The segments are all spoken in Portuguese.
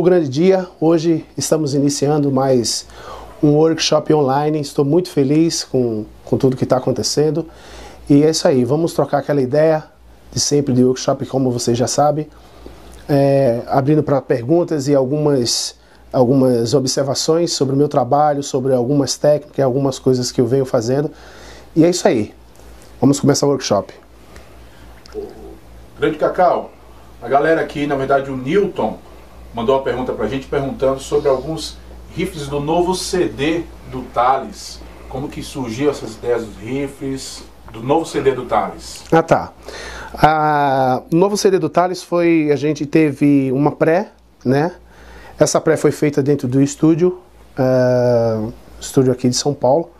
Chegou grande dia. Hoje estamos iniciando mais um workshop online. Estou muito feliz com, com tudo que está acontecendo. E é isso aí, vamos trocar aquela ideia de sempre de workshop, como vocês já sabem. É, abrindo para perguntas e algumas, algumas observações sobre o meu trabalho, sobre algumas técnicas, algumas coisas que eu venho fazendo. E é isso aí. Vamos começar o workshop. Grande Cacau, a galera aqui, na verdade o Newton, mandou uma pergunta pra gente perguntando sobre alguns riffs do novo CD do Thales. Como que surgiu essas ideias dos riffs do novo CD do Thales? Ah tá. Ah, o novo CD do Thales foi. A gente teve uma pré, né? Essa pré foi feita dentro do estúdio, uh, estúdio aqui de São Paulo,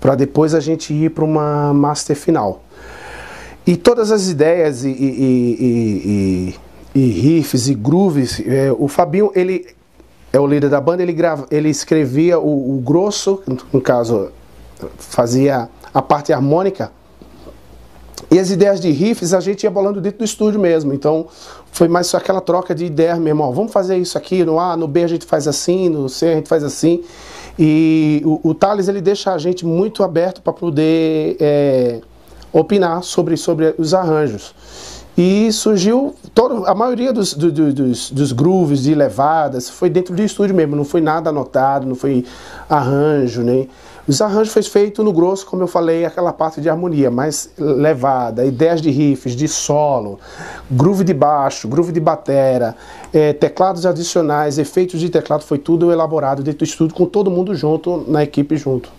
para depois a gente ir para uma master final. E todas as ideias e, e, e, e riffs e grooves, é, o Fabinho, ele é o líder da banda, ele, grava, ele escrevia o, o grosso, no caso, fazia a parte harmônica, e as ideias de riffs a gente ia bolando dentro do estúdio mesmo. Então foi mais só aquela troca de ideias mesmo. Ó, vamos fazer isso aqui, no A, no B a gente faz assim, no C a gente faz assim. E o, o Thales ele deixa a gente muito aberto para poder é, opinar sobre, sobre os arranjos. E surgiu, todo, a maioria dos, do, do, dos, dos grooves de levadas foi dentro do estúdio mesmo, não foi nada anotado, não foi arranjo, nem. Os arranjos foi feito no grosso, como eu falei, aquela parte de harmonia, mais levada, ideias de riffs, de solo, groove de baixo, groove de batera, é, teclados adicionais, efeitos de teclado, foi tudo elaborado dentro do estúdio com todo mundo junto, na equipe junto.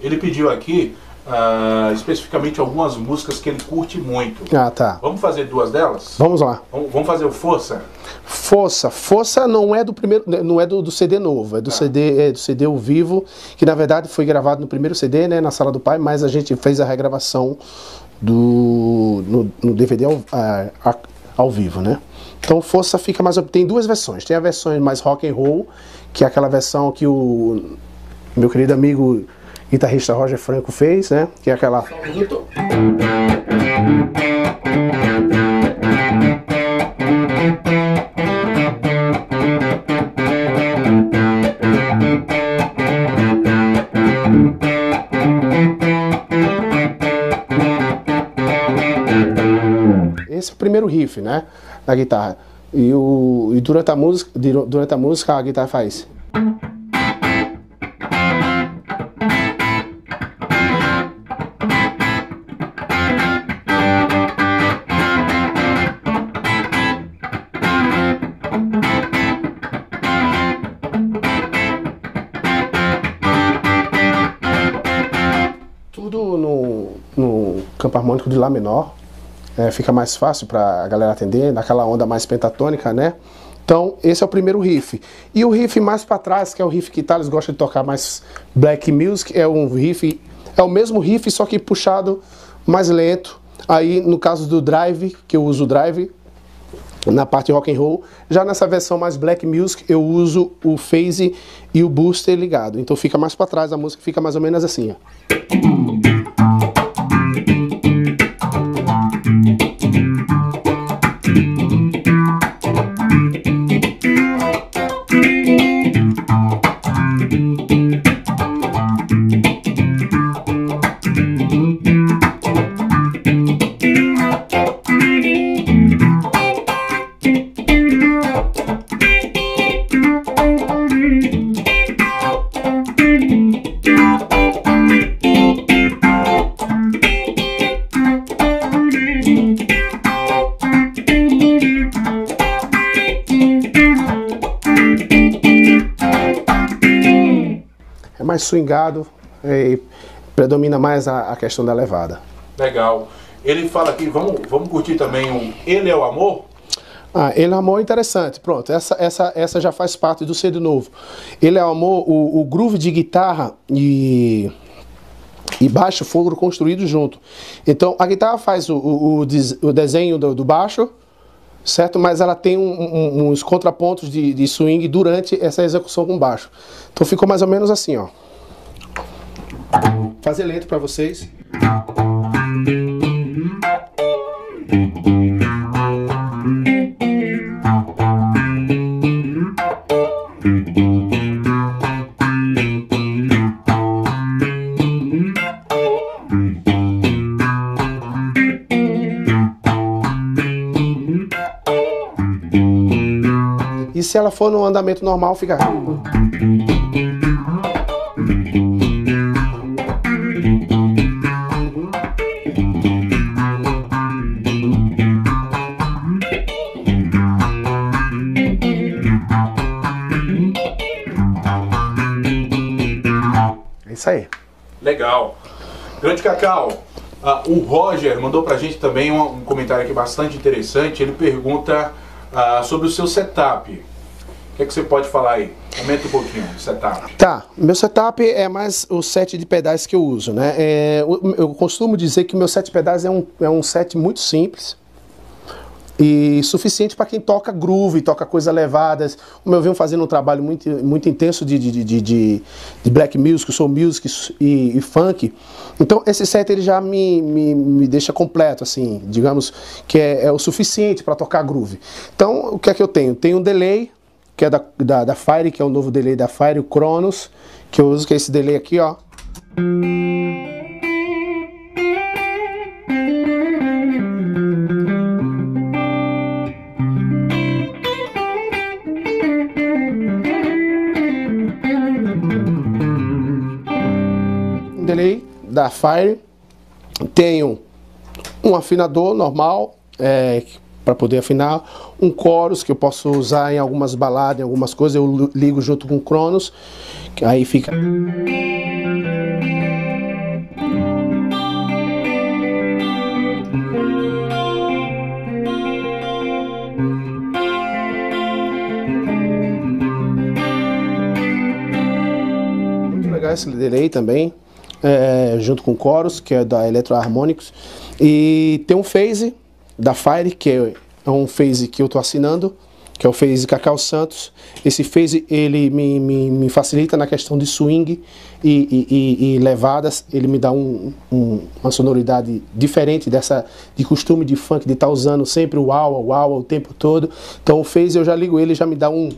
Ele pediu aqui uh, especificamente algumas músicas que ele curte muito. Ah, tá. Vamos fazer duas delas? Vamos lá. Vamos fazer o Força? Força. Força não é do primeiro, não é do, do CD novo, é do ah. CD, é do CD ao vivo, que na verdade foi gravado no primeiro CD, né, na sala do pai, mas a gente fez a regravação do no, no DVD ao, a, ao vivo, né? Então Força fica mais tem duas versões. Tem a versão mais rock and roll, que é aquela versão que o meu querido amigo guitarrista Roger Franco fez, né? Que é aquela. Esse é o primeiro riff, né? Da guitarra. E, o, e durante, a música, durante a música a guitarra faz. De Lá menor. É, fica mais fácil para a galera atender, naquela onda mais pentatônica, né? Então, esse é o primeiro riff. E o riff mais para trás, que é o riff que Thales gosta de tocar mais black music, é um riff, é o mesmo riff, só que puxado mais lento. Aí, no caso do drive, que eu uso o drive, na parte rock and roll, já nessa versão mais black music, eu uso o phase e o booster ligado. Então fica mais para trás, a música fica mais ou menos assim, ó. Swingado e predomina mais a, a, questão da levada. Legal. Ele fala aqui, vamos, vamos curtir também um Ele é o Amor? Ah, Ele é o Amor é interessante. Pronto, essa, essa, essa já faz parte do CD novo. Ele é o Amor, o, o groove de guitarra e e baixo foram construídos junto. Então a guitarra faz o, o, o desenho do, do, baixo, certo? Mas ela tem um, um, uns contrapontos de, de swing durante essa execução com baixo. Então ficou mais ou menos assim, ó. Fazer lento para vocês. E se ela for no andamento normal, fica. Cacau, uh, o Roger mandou pra gente também um, um, comentário aqui bastante interessante. Ele pergunta uh, sobre o seu setup. O que, é que você pode falar aí? Comenta um pouquinho o setup. Tá, meu setup é mais o set de pedais que eu uso, né? É, eu, eu, costumo dizer que meu set de pedais é um, é um set muito simples e suficiente para quem toca groove, toca coisas levadas. O meu venho fazendo um trabalho muito, muito intenso de, de, de, de, de black music, soul music e, e, funk. Então esse set ele já me, me, me deixa completo, assim, digamos que é, é o suficiente para tocar groove. Então o que é que eu tenho? Tenho um delay, que é da, da, da Fire, que é o novo delay da Fire, o Cronos, que eu uso, que é esse delay aqui, ó. Fire, tenho um afinador normal é, para poder afinar, um chorus que eu posso usar em algumas baladas, em algumas coisas, eu ligo junto com o Cronos, que aí fica. Muito legal esse delay também é, junto com Chorus, que é da Electro Harmonics. E tem um phase da Fire, que é, é um phase que eu estou assinando, que é o phase Cacau Santos. Esse phase ele me, me, me facilita na questão de swing e, e, e, levadas, ele me dá um, um, uma sonoridade diferente dessa de costume de funk, de estar tá usando sempre o uau, uau o tempo todo. Então o phase eu já ligo ele, já me dá um...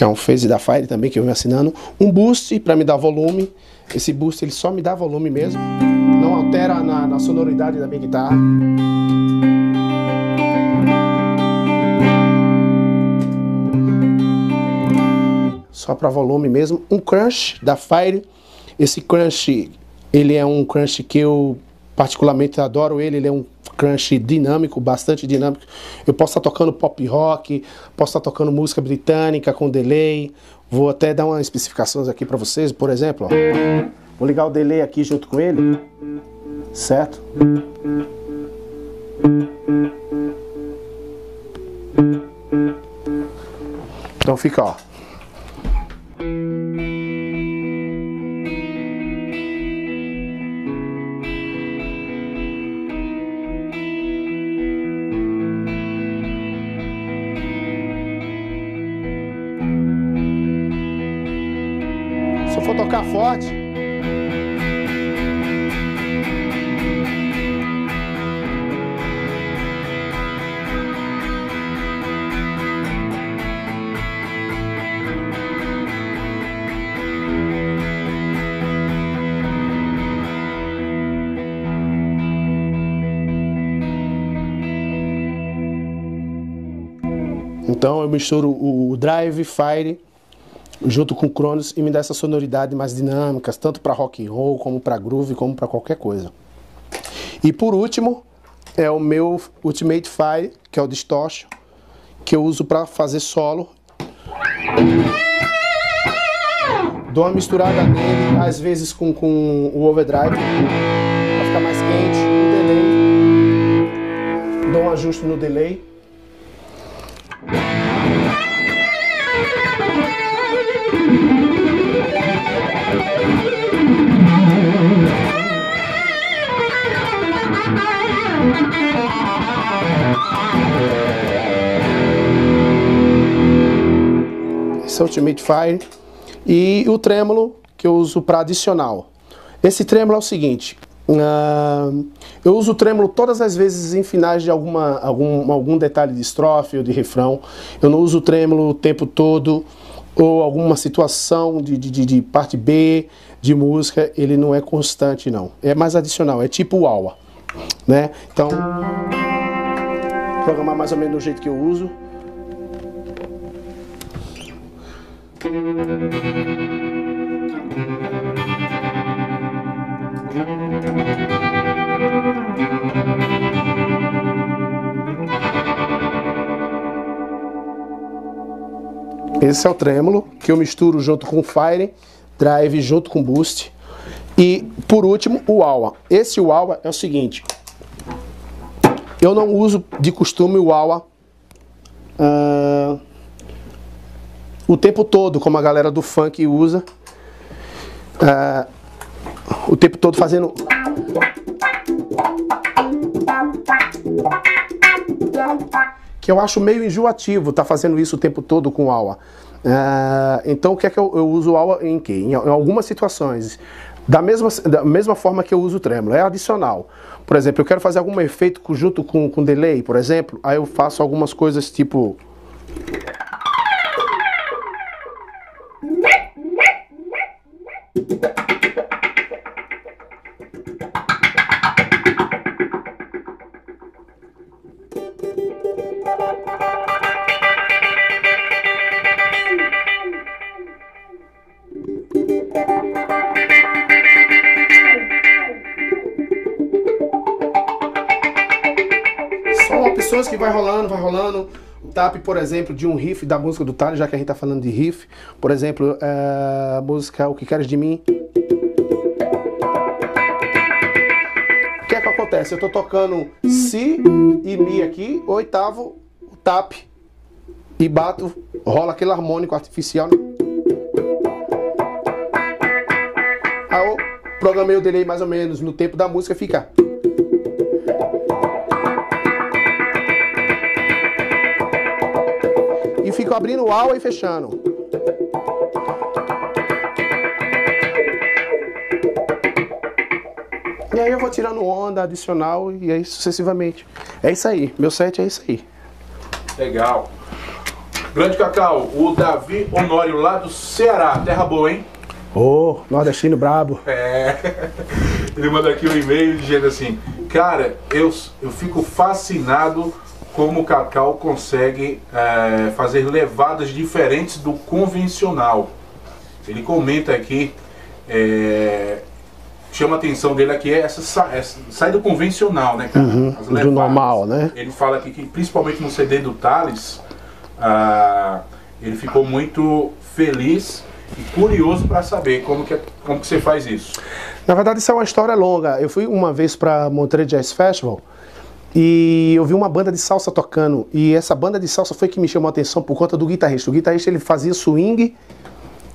que é um phase da Fire também que eu venho assinando, um boost para me dar volume. Esse boost ele só me dá volume mesmo, não altera na, na sonoridade da minha guitarra. Só para volume mesmo. Um crunch da Fire. Esse crunch, ele é um crunch que eu particularmente adoro ele, ele é um crunch dinâmico, bastante dinâmico. Eu posso estar tocando pop rock, posso estar tocando música britânica com delay. Vou até dar umas especificações aqui para vocês, por exemplo, ó. Vou ligar o delay aqui junto com ele, certo? Então fica, ó. Forte. Então eu misturo o drive, fire junto com o Cronos e me dá essa sonoridade mais dinâmica, tanto para rock and roll, como para groove, como para qualquer coisa. E por último, é o meu Ultimate Fire, que é o Distortion, que eu uso para fazer solo. Dou uma misturada nele, às vezes com, com o overdrive, para ficar mais quente, o delay. Dou um ajuste no delay. Esse é o Ultimate Fire. E o trêmulo que eu uso para adicional. Esse trêmulo é o seguinte, Uh, eu uso o trêmulo todas as vezes em finais de alguma, algum, algum detalhe de estrofe ou de refrão. Eu não uso o trêmulo o tempo todo ou alguma situação de, de, de parte B de música, ele não é constante não. É mais adicional, é tipo aula, né? Então, programar mais ou menos do jeito que eu uso. Esse é o trêmulo que eu misturo junto com Fire, Drive junto com Boost. E por último, o AWA. Esse AWA é o seguinte. Eu não uso de costume o AWA uh, o tempo todo, como a galera do funk usa. Uh, o tempo todo fazendo. Que eu acho meio enjoativo tá fazendo isso o tempo todo com o AWA. Uh, então, o que é que eu, eu uso o AWA em quê? Em, em, algumas situações. Da mesma, da mesma forma que eu uso o tremolo, é adicional. Por exemplo, eu quero fazer algum efeito junto com, com delay, por exemplo, aí eu faço algumas coisas tipo. Tap, por exemplo, de um riff da música do Thales, já que a gente tá falando de riff. Por exemplo, é, a música O Que Queres de Mim. O que é que acontece? Eu tô tocando Si e Mi aqui, oitavo, tap. E bato, rola aquele harmônico artificial. Aí eu programei o delay mais ou menos no tempo da música, fica. Fico abrindo o AUA e fechando. E aí eu vou tirando onda adicional e aí sucessivamente. É isso aí, meu set é isso aí. Legal. Grande Cacau, o Davi Honório lá do Ceará, terra boa, hein? Ô, oh, nordestino brabo. É. Ele manda aqui um e-mail dizendo assim: Cara, eu, eu fico fascinado como o cacau consegue é, fazer levadas diferentes do convencional. Ele comenta aqui, é, chama a atenção dele aqui, é essa, essa sai do convencional, né? Uhum, do normal, né? Ele fala aqui que, principalmente no CD do Thales, ah, ele ficou muito feliz e curioso para saber como que, é, como que você faz isso. Na verdade, isso é uma história longa. Eu fui uma vez para Monterey Jazz Festival e eu vi uma banda de salsa tocando. E essa banda de salsa foi que me chamou a atenção por conta do guitarrista. O guitarrista ele fazia swing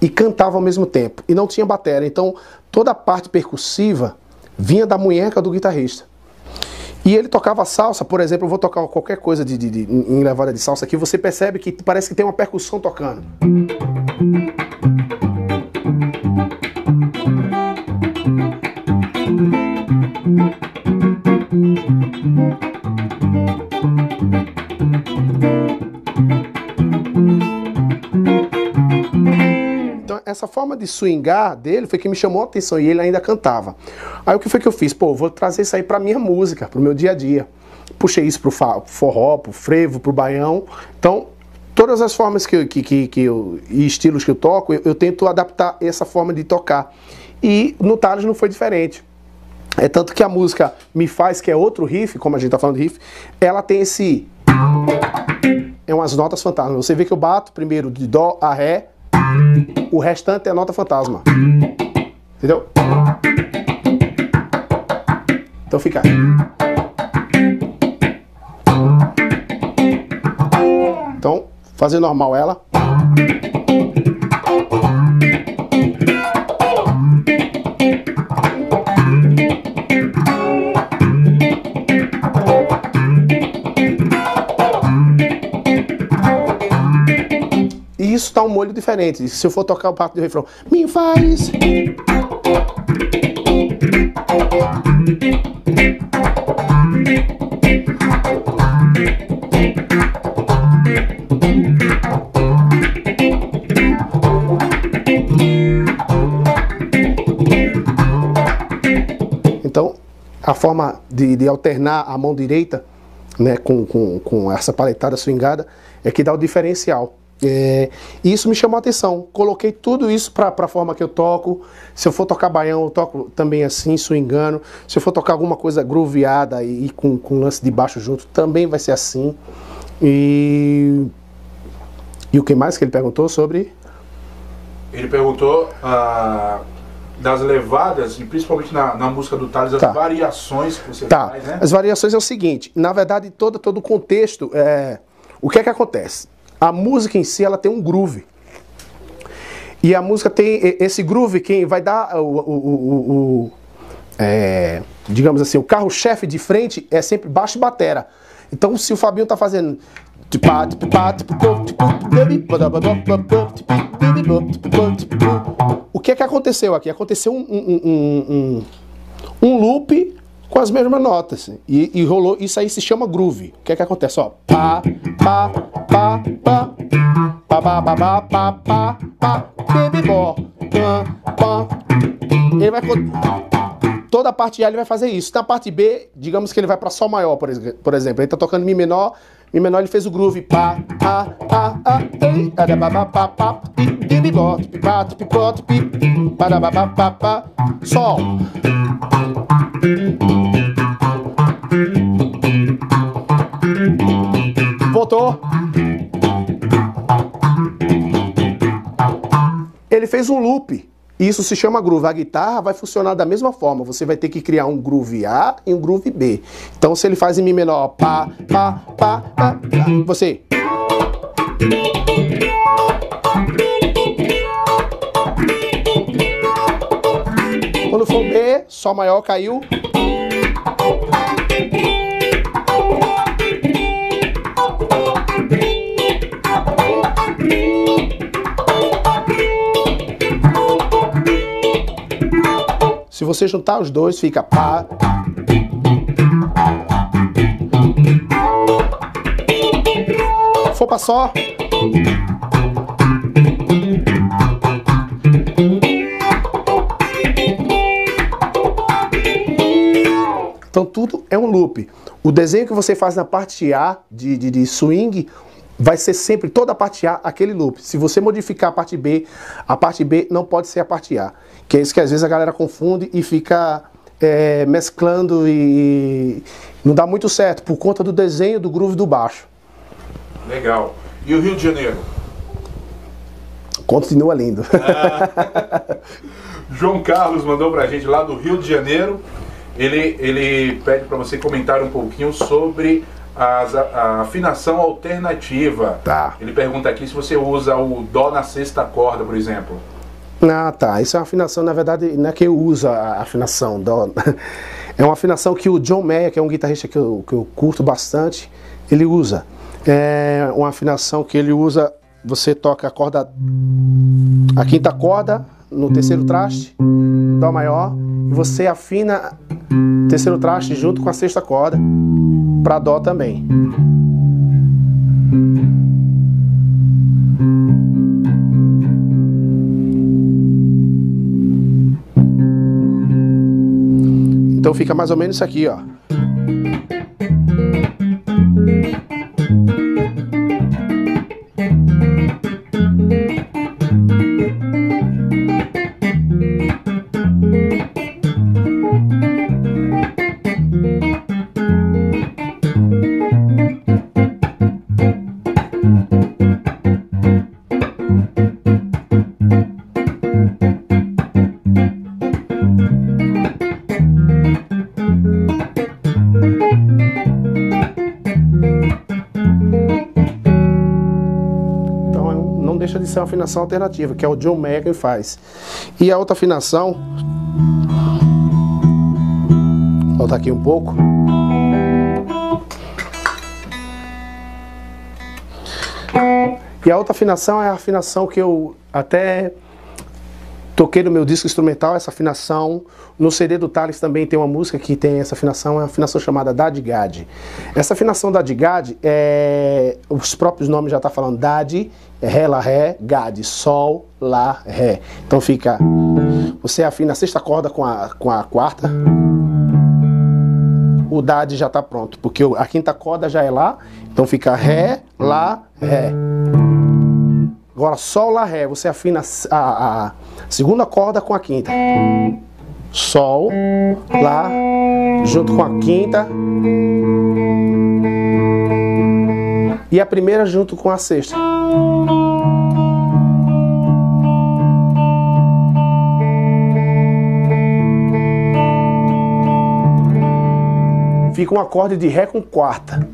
e cantava ao mesmo tempo. E não tinha bateria. Então toda a parte percussiva vinha da munheca do guitarrista. E ele tocava salsa, por exemplo, eu vou tocar qualquer coisa de, de, de, em levada de salsa aqui, você percebe que parece que tem uma percussão tocando. Forma de swingar dele foi que me chamou a atenção e ele ainda cantava. Aí o que foi que eu fiz? Pô, vou trazer isso aí pra minha música, pro meu dia a dia. Puxei isso pro forró, pro frevo, pro baião. Então, todas as formas que, que, que, que eu, e estilos que eu toco, eu, eu, tento adaptar essa forma de tocar. E no Thales não foi diferente. É tanto que a música Me Faz, que é outro riff, como a gente tá falando de riff, ela tem esse. É umas notas fantasmas. Você vê que eu bato primeiro de Dó a Ré, o restante é nota fantasma. Entendeu? Então fica. Então, fazer normal ela. isso tá um molho diferente. Se eu for tocar o parte do refrão, me faz. Então, a forma de, de alternar a mão direita né, com, com, com essa paletada swingada é que dá o diferencial. É, e isso me chamou a atenção. Coloquei tudo isso para a forma que eu toco. Se eu for tocar baião, eu toco também assim, swingando. Se eu for tocar alguma coisa grooveada e, e com, com lance de baixo junto, também vai ser assim. E, e o que mais que ele perguntou sobre? Ele perguntou ah, das levadas, e principalmente na, na música do Thales, as Tá. variações que você Tá. faz, né? As variações é o seguinte, na verdade todo todo o contexto é o que é que acontece? A música em si ela tem um groove. E a música tem esse groove quem vai dar o, o- o- o- o- é, digamos assim, o carro-chefe de frente é sempre baixo e batera. Então se o Fabinho tá fazendo o que é que aconteceu aqui? Aconteceu um, um- um- um- um loop com as mesmas notas. E, e rolou, isso aí se chama groove. O que é que acontece? Ó, pá, pá, pá, pá, pá, pá, pá, pá, pá, pá, pá, bebibó, pá, pá. Ele vai toda a parte A ele vai fazer isso. Na parte B, digamos que ele vai para Sol maior, por, ex- por exemplo. Ele tá tocando Mi menor, Mi menor ele fez o groove. Pá, pá, pá, pá, ei, pá, pá, pá, pi, Voltou. Ele fez um loop. Isso se chama groove. A guitarra vai funcionar da mesma forma. Você vai ter que criar um groove A e um groove B. Então, se ele faz em Mi menor, pá, pá, pá, pá, você. Quando for B, Sol maior caiu. Se você juntar os dois, fica pá. For pra só. Então tudo é um loop. O desenho que você faz na parte A de, de, de swing vai ser sempre toda a parte A aquele loop. Se você modificar a parte B, a parte B não pode ser a parte A. Que é isso que às vezes a galera confunde e fica é, mesclando e não dá muito certo por conta do desenho do groove do baixo. Legal. E o Rio de Janeiro? Continua lindo. João Carlos mandou pra gente lá do Rio de Janeiro. Ele, ele pede para você comentar um pouquinho sobre as- a, a afinação alternativa. Tá. Ele pergunta aqui se você usa o Dó na sexta corda, por exemplo. Ah, tá. Isso é uma afinação, na verdade, não é que eu uso a afinação. dó. É uma afinação que o John Mayer, que é um guitarrista que eu, que eu curto bastante, ele usa. É uma afinação que ele usa, você toca a corda, a quinta corda no terceiro traste, Dó maior, e você afina o terceiro traste junto com a sexta corda para Dó também. Então fica mais ou menos isso aqui, ó. De ser uma afinação alternativa, que é o John Mayer faz. E a outra afinação. Voltar aqui um pouco. E a outra afinação é a afinação que eu até toquei no meu disco instrumental, essa afinação. No CD do Thales também tem uma música que tem essa afinação, é uma afinação chamada Dadigad. Essa afinação Dadigad, é, os próprios nomes já estão falando Dad, Ré, Lá, Ré, Gad, Sol, Lá, Ré. Então fica, você afina a sexta corda com a, com a quarta. o dad já está pronto, porque a quinta corda já é lá, então fica ré, lá, ré. Agora sol, lá, ré, você afina a, a segunda corda com a quinta. Sol, lá, junto com a quinta. E a primeira junto com a sexta. fica um acorde de Ré com quarta.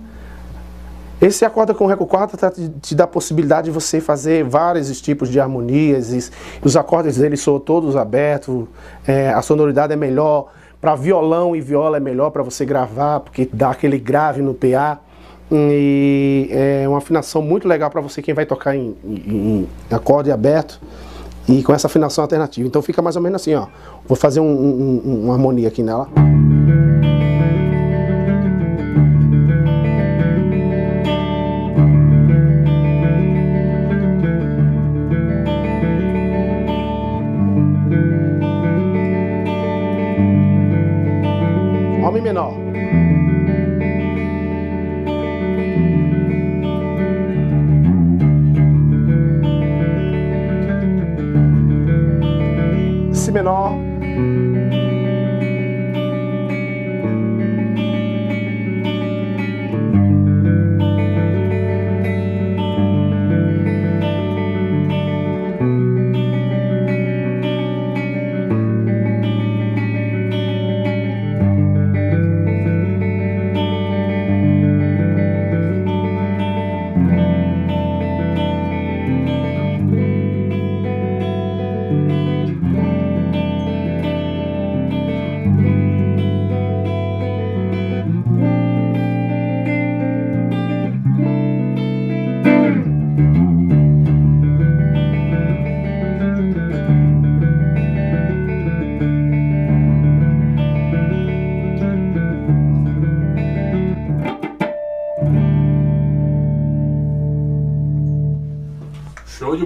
Esse acorde com Ré com quarta tá, te, dá a possibilidade de você fazer vários tipos de harmonias. E, os acordes dele são todos abertos, é, a sonoridade é melhor. Para violão e viola é melhor para você gravar, porque dá aquele grave no PA. E é uma afinação muito legal para você quem vai tocar em, em, em, acorde aberto e com essa afinação alternativa. Então fica mais ou menos assim, ó. Vou fazer um, um, uma harmonia aqui nela.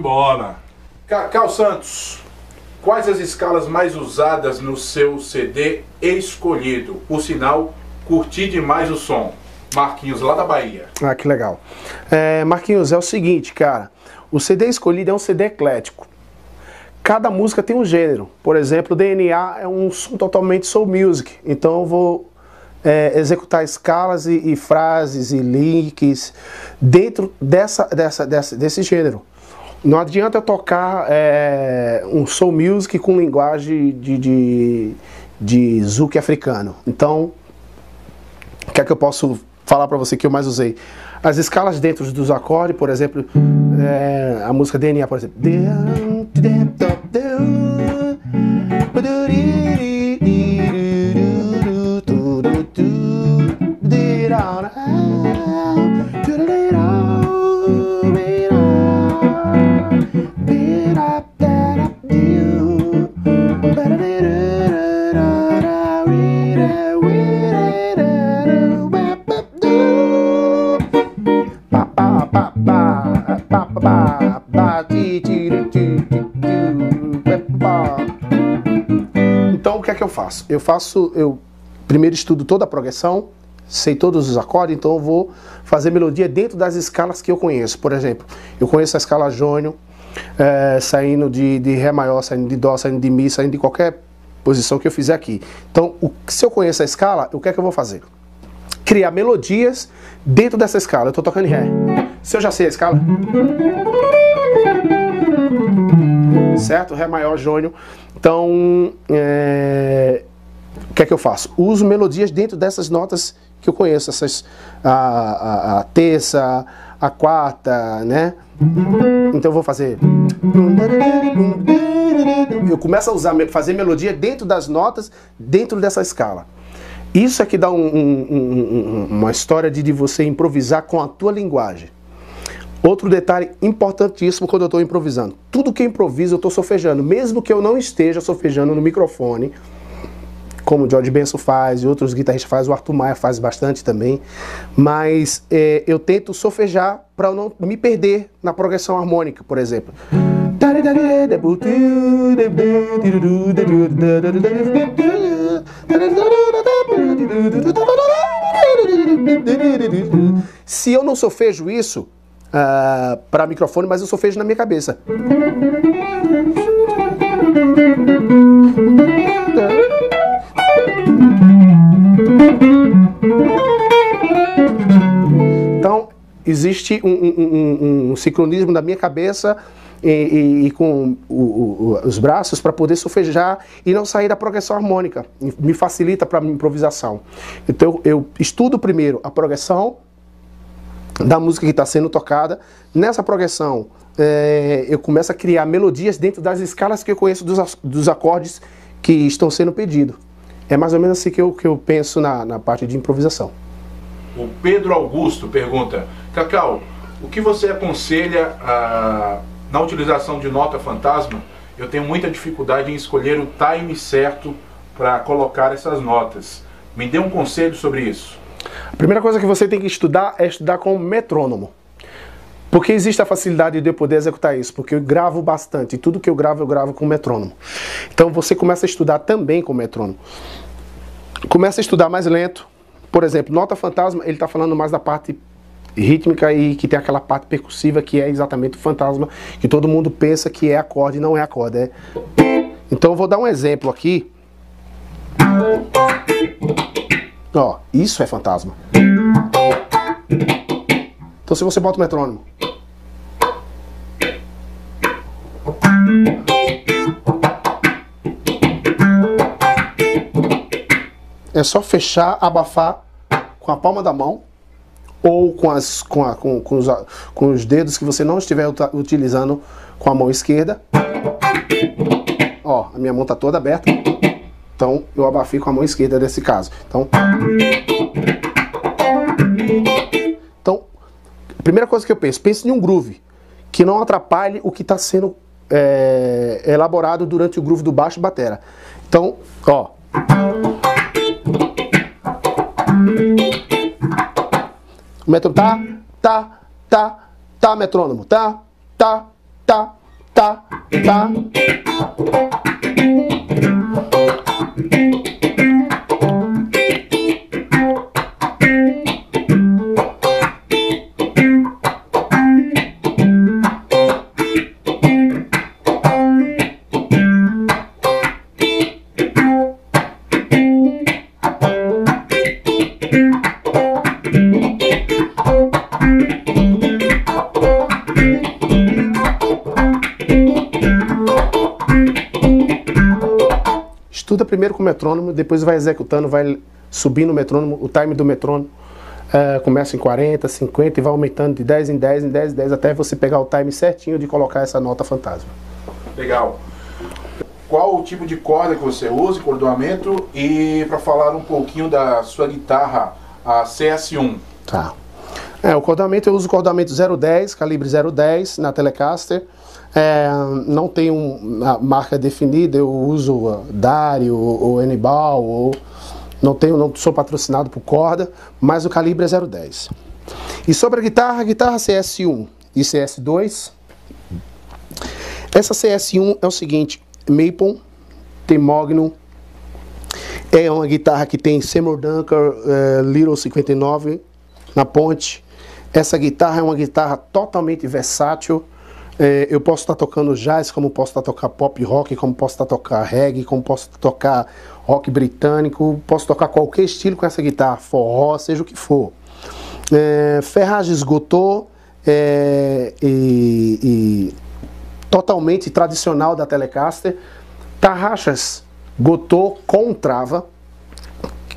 Bola. Cacau Santos, quais as escalas mais usadas no seu CD escolhido? Por sinal, curti demais o som. Marquinhos, lá da Bahia. Ah, que legal. É, Marquinhos, é o seguinte, cara. O CD escolhido é um CD eclético. Cada música tem um gênero. Por exemplo, DNA é um som totalmente soul music. Então eu vou é, executar escalas e, e, frases e links dentro dessa, dessa, dessa, desse gênero. Não adianta tocar é, um soul music com linguagem de, de, de zouk africano. Então, o que é que eu posso falar para você que eu mais usei? As escalas dentro dos acordes, por exemplo, é, a música DNA, por exemplo. Eu faço? Eu faço, eu primeiro estudo toda a progressão, sei todos os acordes, então eu vou fazer melodia dentro das escalas que eu conheço. Por exemplo, eu conheço a escala jônio, é, saindo de, de Ré maior, saindo de Dó, saindo de Mi, saindo de qualquer posição que eu fizer aqui. Então, o, se eu conheço a escala, o que é que eu vou fazer? Criar melodias dentro dessa escala. Eu estou tocando em Ré. Se eu já sei a escala. Certo? Ré maior, jônio. Então, é, o que é que eu faço? Uso melodias dentro dessas notas que eu conheço, essas a, a, a terça, a quarta, né? Então eu vou fazer. Eu começo a usar, fazer melodia dentro das notas, dentro dessa escala. Isso é que dá um, um, um, uma história de, de você improvisar com a tua linguagem. Outro detalhe importantíssimo quando eu estou improvisando. Tudo que eu improviso eu estou sofejando, mesmo que eu não esteja sofejando no microfone como o George Benson faz e outros guitarristas fazem, o Arthur Maia faz bastante também, mas é, eu tento sofejar para não me perder na progressão harmônica, por exemplo. Se eu não solfejo isso uh, para microfone, mas eu solfejo na minha cabeça. Então, existe um, um, um, um sincronismo da minha cabeça e, e, e com o, o, os braços para poder solfejar e não sair da progressão harmônica. Me facilita para a improvisação. Então eu estudo primeiro a progressão da música que está sendo tocada. Nessa progressão é, eu começo a criar melodias dentro das escalas que eu conheço dos, dos acordes que estão sendo pedidos. É mais ou menos assim que eu, que eu penso na, na parte de improvisação. O Pedro Augusto pergunta, Cacau, o que você aconselha a na utilização de nota fantasma, eu tenho muita dificuldade em escolher o time certo para colocar essas notas. Me dê um conselho sobre isso. A primeira coisa que você tem que estudar é estudar com metrônomo. Porque existe a facilidade de eu poder executar isso, porque eu gravo bastante, e tudo que eu gravo, eu gravo com metrônomo. Então você começa a estudar também com metrônomo. Começa a estudar mais lento. Por exemplo, nota fantasma, ele está falando mais da parte rítmica e que tem aquela parte percussiva que é exatamente o fantasma, que todo mundo pensa que é acorde, não é acorde. É... Então eu vou dar um exemplo aqui. Ó, isso é fantasma. Então se você bota o metrônomo. É só fechar, abafar com a palma da mão ou com, as, com, a, com, com, os, com os dedos que você não estiver utilizando com a mão esquerda. Ó, a minha mão está toda aberta. Então eu abafei com a mão esquerda nesse caso. Então, então a primeira coisa que eu penso, pense em um groove que não atrapalhe o que está sendo é, elaborado durante o groove do baixo batera. Então, ó. O metrônomo tá, tá, tá, tá, metrônomo, tá, tá, tá, tá, tá. Primeiro com o metrônomo, depois vai executando, vai subindo o metrônomo, o time do metrônomo uh, começa em 40, 50 e vai aumentando de 10 em 10, em 10, em 10, até você pegar o time certinho de colocar essa nota fantasma. Legal. Qual o tipo de corda que você usa, cordoamento e para falar um pouquinho da sua guitarra, a CS1. Tá. É, o cordoamento eu uso o cordoamento 010, calibre 010 na Telecaster. É, não tenho uma marca definida, eu uso Dario ou Enibal, ou não tenho, não sou patrocinado por corda, mas o calibre é 010. E sobre a guitarra, a guitarra CS1 e CS2. Essa CS1 é o seguinte, Maple, tem Magnum, é uma guitarra que tem Seymour Dunker uh, Little 59 na ponte. Essa guitarra é uma guitarra totalmente versátil, é, eu posso estar tocando jazz, como posso estar tocando pop rock, como posso estar tocando reggae, como posso tocar rock britânico, posso tocar qualquer estilo com essa guitarra, forró, seja o que for. É, ferragem esgotou é, e, e, totalmente tradicional da Telecaster. Tarraxas Gotô com trava,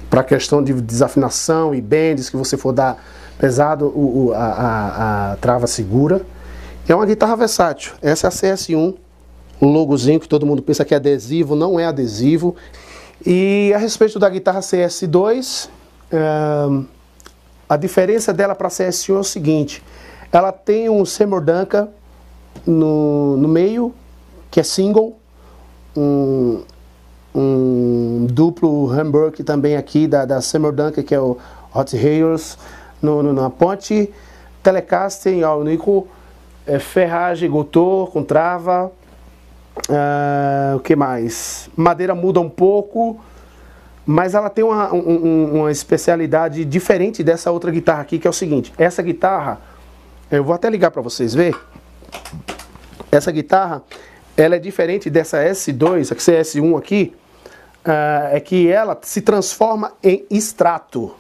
para questão de desafinação e bends que você for dar pesado, o, a, a, a trava segura. É uma guitarra versátil. Essa é a CS1, o logozinho que todo mundo pensa que é adesivo, não é adesivo. E a respeito da guitarra CS2, é, a diferença dela para a CS1 é o seguinte: ela tem um Seymour Duncan no, no meio, que é single, um, um duplo Hamburg também aqui da, da Seymour Duncan, que é o Hot Hayers, no, no, na ponte Telecaster, ó, o Nico é, ferragem, gotô, com trava. Uh, o que mais? Madeira muda um pouco, mas ela tem uma, um, uma especialidade diferente dessa outra guitarra aqui, que é o seguinte: essa guitarra, eu vou até ligar para vocês ver. Essa guitarra, ela é diferente dessa S2, a CS1 aqui, uh, é que ela se transforma em extrato.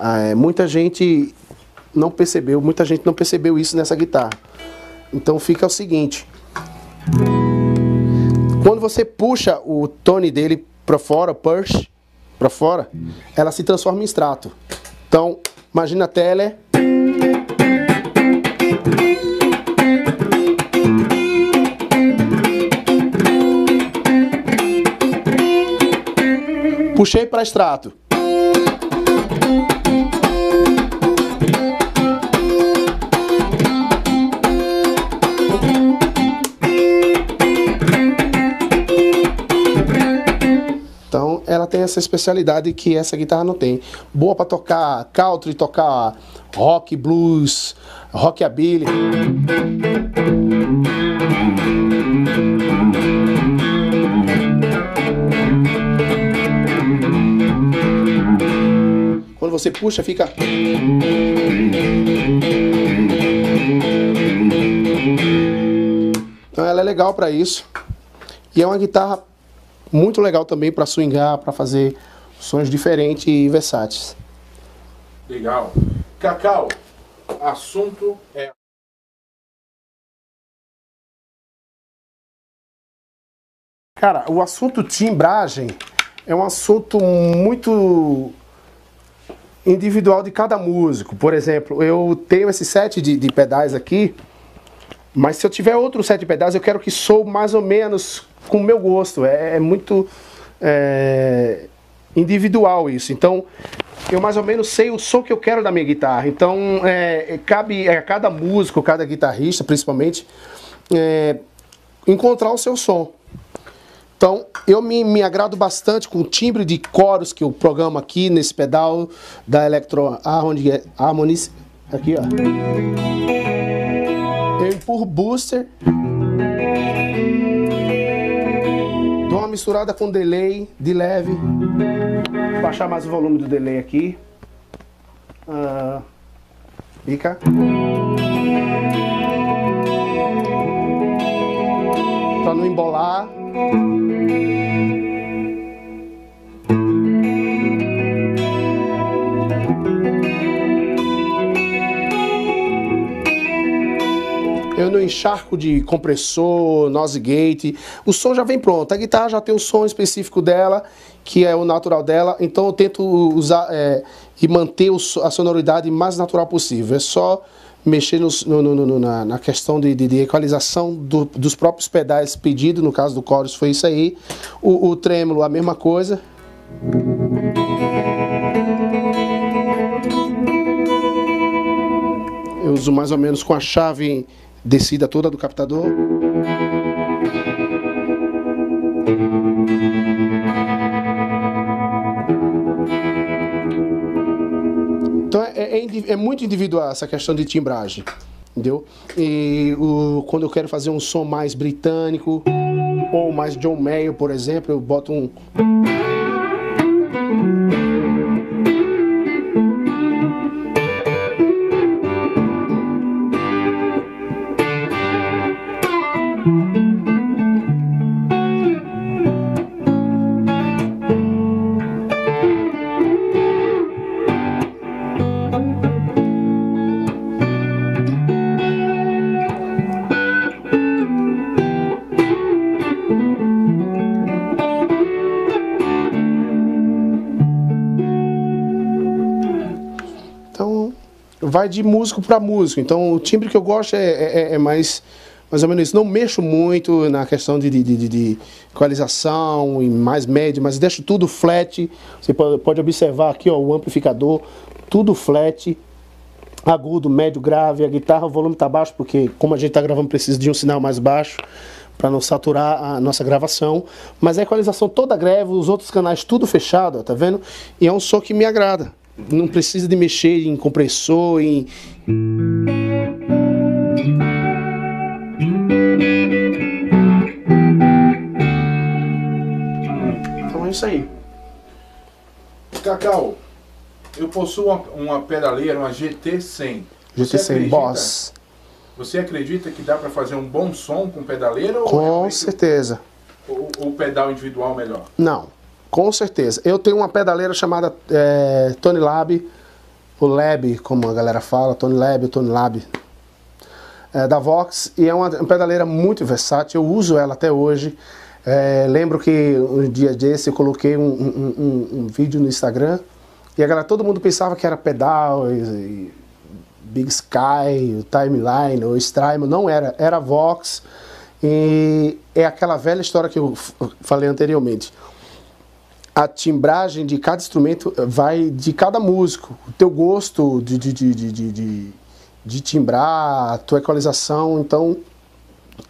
Uh, muita gente não percebeu, muita gente não percebeu isso nessa guitarra. Então fica o seguinte. Quando você puxa o tone dele para fora, push para fora, ela se transforma em extrato. Então, imagina a tele. Puxei para extrato. Essa especialidade que essa guitarra não tem. Boa para tocar country, tocar rock, blues, rockabilly. Quando você puxa, fica Então ela é legal para isso. E é uma guitarra muito legal também para swingar, para fazer sons diferentes e versáteis. Legal. Cacau, assunto é. Cara, o assunto timbragem é um assunto muito individual de cada músico. Por exemplo, eu tenho esse set de, de pedais aqui, mas se eu tiver outro set de pedais, eu quero que soe mais ou menos com o meu gosto. É, é muito é, individual isso. Então, eu mais ou menos sei o som que eu quero da minha guitarra. Então, é, cabe a cada músico, cada guitarrista, principalmente, é, encontrar o seu som. Então, eu me, me agrado bastante com o timbre de coros que eu programo aqui nesse pedal da Electro Harmonies. Aqui, ó. Eu empurro booster misturada com delay de leve. Vou baixar mais o volume do delay aqui. Uh, fica. Pra não embolar. Eu não encharco de compressor, noise gate. O som já vem pronto. A guitarra já tem o som específico dela, que é o natural dela. Então eu tento usar é, e manter a sonoridade mais natural possível. É só mexer no, no, no, na, na, questão de, de, de equalização do, dos próprios pedais pedido, no caso do chorus foi isso aí. O, o trêmulo, a mesma coisa. Eu uso mais ou menos com a chave descida toda do captador. Então é, é, é, muito individual essa questão de timbragem, entendeu? E o, quando eu quero fazer um som mais britânico ou mais John Mayer, por exemplo, eu boto um vai de músico para músico. Então o timbre que eu gosto é, é, é, é, mais, mais ou menos isso. Não mexo muito na questão de, de, de, de equalização e mais médio, mas deixo tudo flat. Você pode, observar aqui ó, o amplificador, tudo flat. Agudo, médio, grave, a guitarra, o volume está baixo, porque como a gente está gravando precisa de um sinal mais baixo para não saturar a nossa gravação. Mas a equalização toda greve, os outros canais tudo fechado, ó, tá vendo? E é um som que me agrada. Não precisa de mexer em compressor, em. Então é isso aí. Cacau, eu possuo uma, uma pedaleira, uma GT100. GT100 Boss. Você acredita que dá para fazer um bom som com pedaleira? Com certeza. Ou o pedal individual melhor? Não, com certeza. Eu tenho uma pedaleira chamada é, Tony Lab, o Lab, como a galera fala, Tony Lab, Tony Lab, é, da Vox, e é uma, pedaleira muito versátil, eu uso ela até hoje. É, lembro que um dia desse eu coloquei um, um, um, um, vídeo no Instagram e a galera, todo mundo pensava que era pedal, e, e Big Sky, o Timeline, o Strymon, não era, era Vox. E é aquela velha história que eu falei anteriormente. A timbragem de cada instrumento vai de cada músico. O teu gosto de, de, de, de, de, de timbrar, a tua equalização, então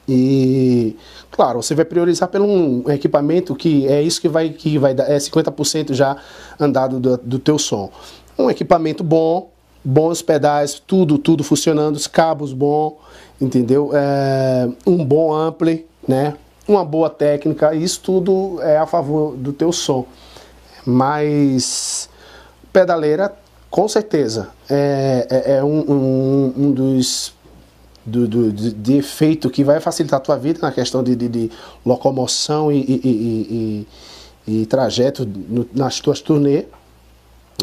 e claro, você vai priorizar pelo um equipamento que é isso que vai que vai dar é 50% já andado do, do teu som. Um equipamento bom, bons pedais, tudo tudo funcionando, os cabos bom, entendeu? É, um bom ampli, né? Uma boa técnica, isso tudo é a favor do teu som. Mas pedaleira, com certeza, é, é, é um, um, um dos do, do, de, de, efeito que vai facilitar a tua vida na questão de, de, de locomoção e, e, e, e trajeto no, nas tuas turnês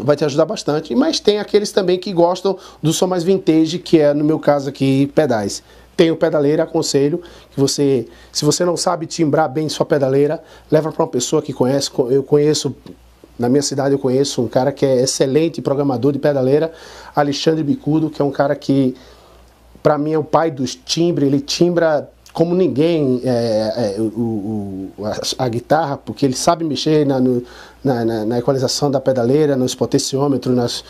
vai te ajudar bastante. Mas tem aqueles também que gostam do som mais vintage, que é no meu caso aqui, pedais. Tem o pedaleira, aconselho que você, se você não sabe timbrar bem sua pedaleira, leva para uma pessoa que conhece. Eu conheço na minha cidade eu conheço um cara que é excelente programador de pedaleira, Alexandre Bicudo, que é um cara que para mim é o pai dos timbres, ele timbra como ninguém é, é, o, o, a, a, guitarra, porque ele sabe mexer na, no, na, na, na, equalização da pedaleira, nos potenciômetros, nas,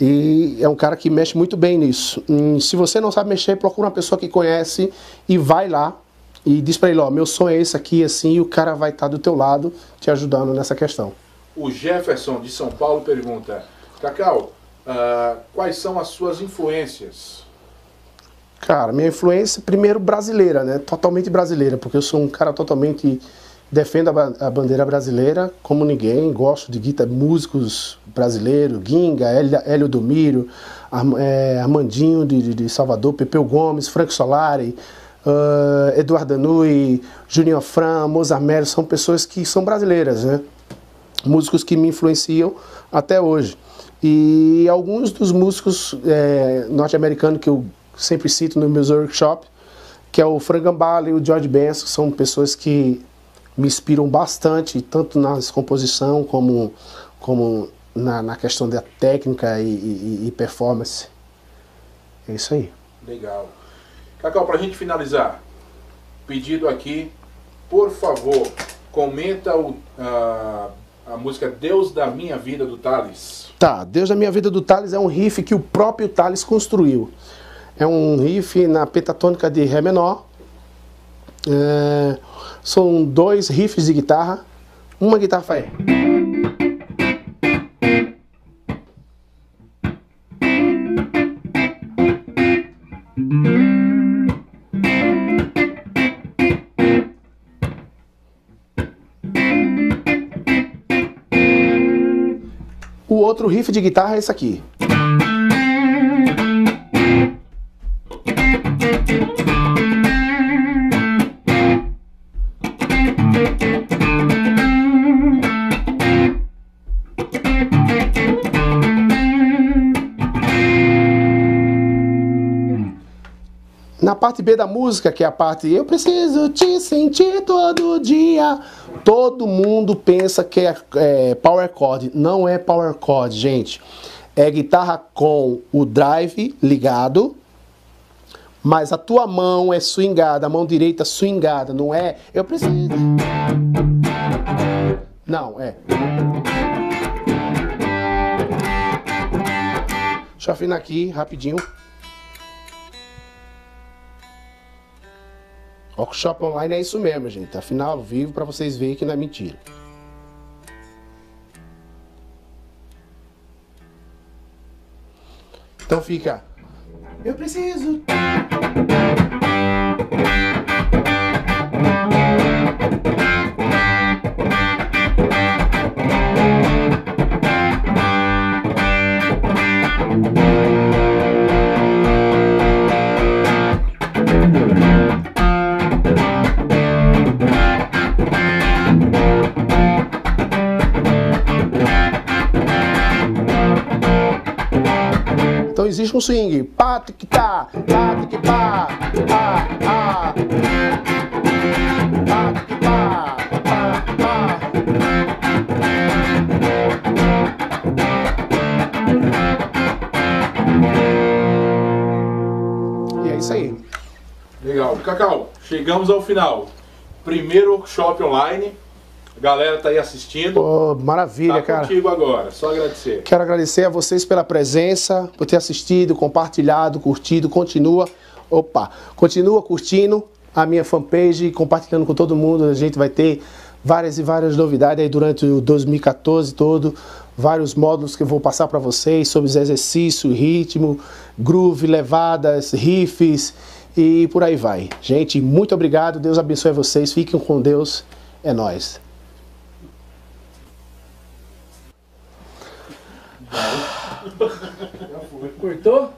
e é um cara que mexe muito bem nisso. E se você não sabe mexer, procura uma pessoa que conhece e vai lá e diz para ele, ó, meu sonho é esse aqui, assim, e o cara vai estar tá do teu lado te ajudando nessa questão. O Jefferson de São Paulo pergunta, Cacau, uh, quais são as suas influências? Cara, minha influência, primeiro brasileira, né? Totalmente brasileira, porque eu sou um cara totalmente. Defendo a, bandeira brasileira como ninguém, gosto de guitarra, músicos brasileiros, Ginga, Hélio Domiro, é, Armandinho de, de, Salvador, Pepeu Gomes, Frank Solari, uh, Eduardo Danui, Juninho Fran, Mozart Mello, são pessoas que são brasileiras, né? Músicos que me influenciam até hoje. E alguns dos músicos é, norte-americanos que eu sempre cito nos meus workshops, que é o Frank Gambale e o George Benson, são pessoas que me inspiram bastante, tanto na composição como, como na, na questão da técnica e, e, e, performance. É isso aí. Legal. Cacau, para a gente finalizar, pedido aqui, por favor, comenta o, a, a música Deus da Minha Vida do Thales. Tá, Deus da Minha Vida do Thales é um riff que o próprio Thales construiu. É um riff na pentatônica de Ré menor. É, são dois riffs de guitarra. Uma guitarra faz. O outro riff de guitarra é esse aqui. Parte B da música, que é a parte Eu preciso te sentir todo dia, todo mundo pensa que é, é power chord. Não é power chord, gente. É guitarra com o drive ligado, mas a tua mão é swingada, a mão direita swingada, não é? Eu preciso. Não, é. Deixa eu afinar aqui rapidinho. Workshop online é isso mesmo, gente. Afinal, vivo para vocês verem que não é mentira. Então fica. Eu preciso. Um swing. Pá, tic, tá, pá, tic, pá, pá, pá. Pá, tic, pá, pá, pá. E é isso aí. Legal. Cacau, chegamos ao final. Primeiro workshop online. Galera tá aí assistindo. Pô, maravilha, tá cara. contigo agora. Só agradecer. Quero agradecer a vocês pela presença, por ter assistido, compartilhado, curtido. Continua, opa, continua curtindo a minha fanpage, compartilhando com todo mundo. A gente vai ter várias e várias novidades aí durante o 2014 todo, vários módulos que eu vou passar para vocês sobre os exercícios, ritmo, groove, levadas, riffs e por aí vai. Gente, muito obrigado. Deus abençoe vocês. Fiquem com Deus. É nós. Cortou?